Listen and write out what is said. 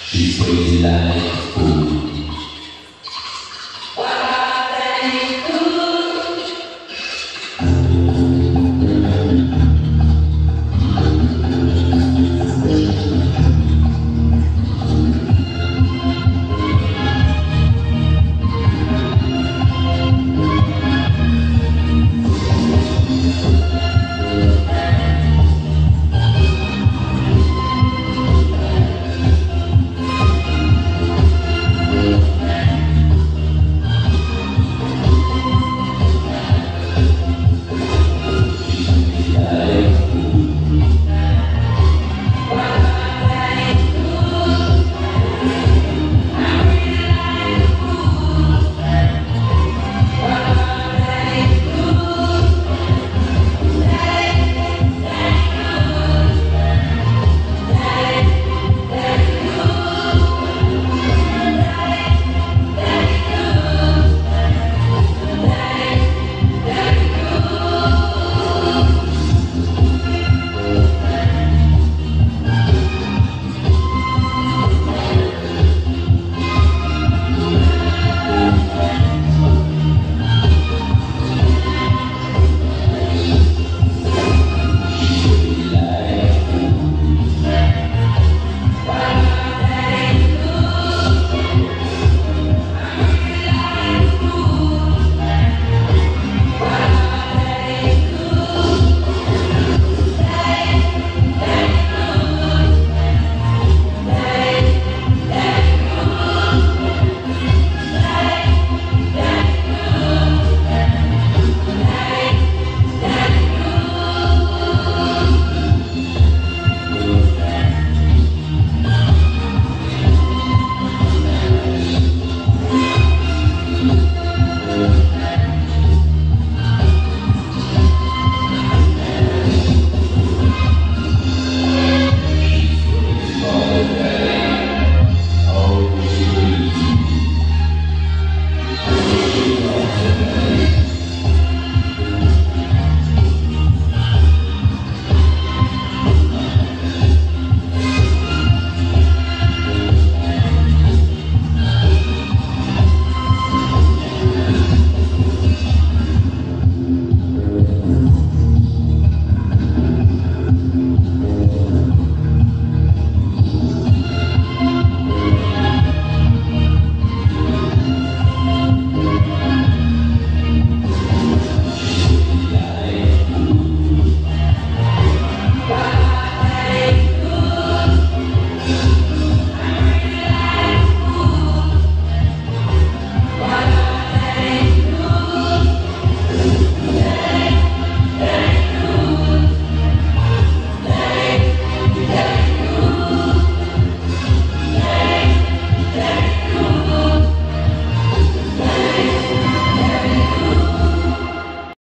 She's crazy like food.